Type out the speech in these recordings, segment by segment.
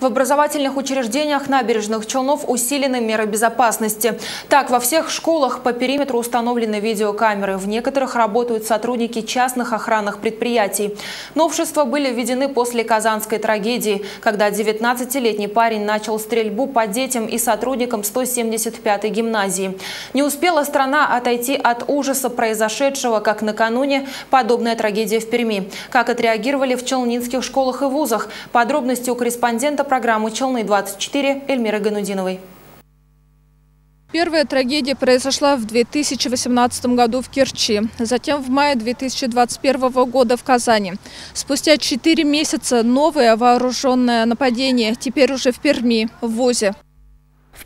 В образовательных учреждениях набережных Челнов усилены меры безопасности. Так, во всех школах по периметру установлены видеокамеры. В некоторых работают сотрудники частных охранных предприятий. Новшества были введены после казанской трагедии, когда 19-летний парень начал стрельбу по детям и сотрудникам 175-й гимназии. Не успела страна отойти от ужаса произошедшего, как накануне подобная трагедия в Перми. Как отреагировали в челнинских школах и вузах? Подробности у корреспондента программы «Челны-24» Эльмиры Ганудиновой. Первая трагедия произошла в 2018 году в Керчи, затем в мае 2021 года в Казани. Спустя 4 месяца новое вооруженное нападение, теперь уже в Перми, в ВУЗе.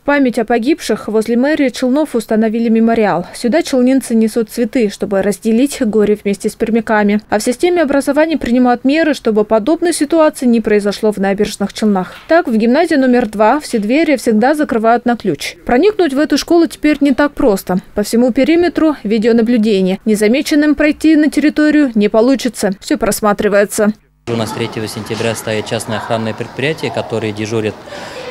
Память о погибших возле мэрии Челнов установили мемориал. Сюда челнинцы несут цветы, чтобы разделить горе вместе с пермяками. А в системе образования принимают меры, чтобы подобной ситуации не произошло в набережных Челнах. Так, в гимназии номер два все двери всегда закрывают на ключ. Проникнуть в эту школу теперь не так просто. По всему периметру видеонаблюдение. Незамеченным пройти на территорию не получится. Все просматривается. У нас 3 сентября стоит частное охранное предприятие, которое дежурит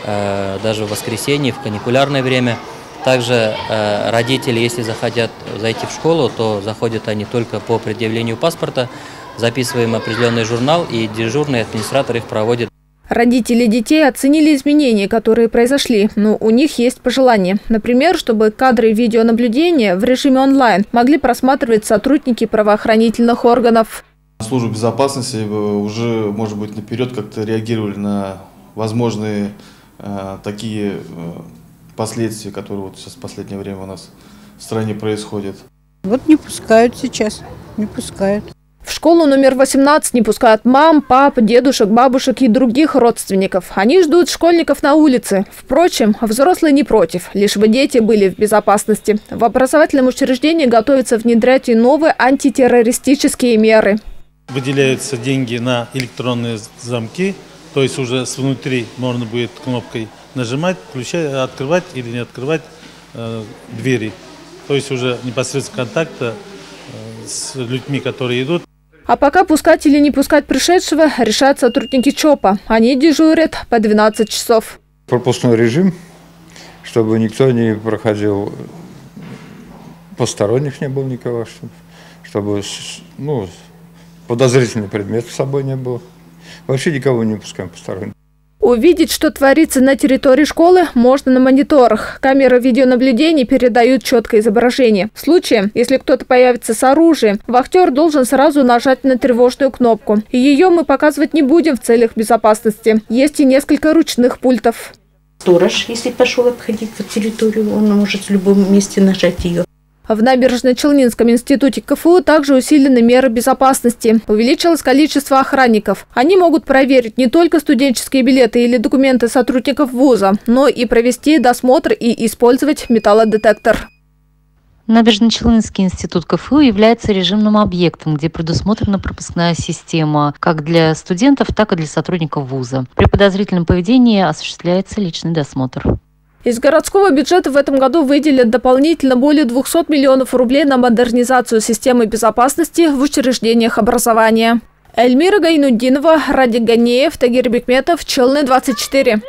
даже в воскресенье, в каникулярное время. Также э, родители, если захотят зайти в школу, то заходят они только по предъявлению паспорта, записываем определенный журнал, и дежурный администратор их проводит. Родители детей оценили изменения, которые произошли, но у них есть пожелания. Например, чтобы кадры видеонаблюдения в режиме онлайн могли просматривать сотрудники правоохранительных органов. Служба безопасности уже, может быть, наперед как-то реагировали на возможные э, такие э, последствия, которые вот сейчас в последнее время у нас в стране происходят. Вот не пускают сейчас, не пускают. В школу номер 18 не пускают мам, пап, дедушек, бабушек и других родственников. Они ждут школьников на улице. Впрочем, взрослые не против, лишь бы дети были в безопасности. В образовательном учреждении готовятся внедрять и новые антитеррористические меры выделяются деньги на электронные замки, то есть уже с внутри можно будет кнопкой нажимать, включать, открывать или не открывать э, двери. То есть уже непосредственно контакта э, с людьми, которые идут. А пока пускать или не пускать пришедшего, решают сотрудники ЧОПа. Они дежурят по 12 часов. Пропускной режим, чтобы никто не проходил, посторонних не было никого, чтобы ну, подозрительный предмет с собой не было. Вообще никого не пускаем посторонних. Увидеть, что творится на территории школы, можно на мониторах. Камеры видеонаблюдения передают четкое изображение. В случае, если кто-то появится с оружием, вахтер должен сразу нажать на тревожную кнопку. И ее мы показывать не будем в целях безопасности. Есть и несколько ручных пультов. Сторож, если пошел обходить по территорию, он может в любом месте нажать ее. В Набережно-Челнинском институте КФУ также усилены меры безопасности. Увеличилось количество охранников. Они могут проверить не только студенческие билеты или документы сотрудников вуза, но и провести досмотр и использовать металлодетектор. Набережно-Челнинский институт КФУ является режимным объектом, где предусмотрена пропускная система как для студентов, так и для сотрудников вуза. При подозрительном поведении осуществляется личный досмотр. Из городского бюджета в этом году выделят дополнительно более 200 миллионов рублей на модернизацию системы безопасности в учреждениях образования. Эльмира Гайнуддинова, Радик Ганеев, Тагир Бекметов, Челны 24.